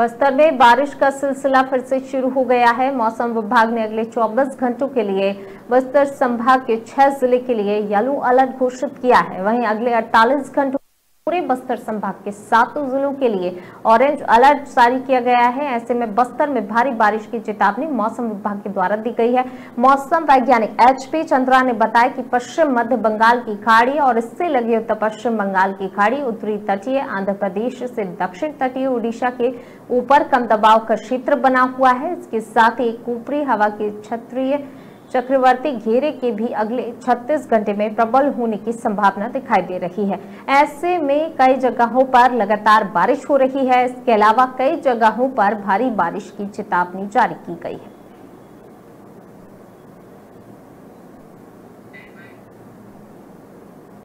बस्तर में बारिश का सिलसिला फिर से शुरू हो गया है। मौसम विभाग ने अगले 24 घंटों के लिए बस्तर संभाग के छह ज़िले के लिए येलो अलर्ट घोषित किया है। वहीं अगले 48 घंटों पूरे बस्तर संभाग के सातों जिलों के लिए ऑरेंज अलर्ट जारी किया गया है। ऐसे में बस्तर में भारी बारिश की चेतावनी मौसम विभाग के द्वारा दी गई है। मौसम वैज्ञानिक एच पी चंद्रा ने बताया कि पश्चिम मध्य बंगाल की खाड़ी और इससे लगी उत्तर पश्चिम बंगाल की खाड़ी, उत्तरी तटीय आंध्र प्रदेश से दक्षिण तटीय उड़ीसा के ऊपर कम दबाव का क्षेत्र बना हुआ है। इसके साथ ही ऊपरी हवा के क्षत्रिय चक्रवर्ती घेरे के भी अगले 36 घंटे में प्रबल होने की संभावना दिखाई दे रही है। ऐसे में कई जगहों पर लगातार बारिश हो रही है। इसके अलावा कई जगहों पर भारी बारिश की चेतावनी जारी की गई है।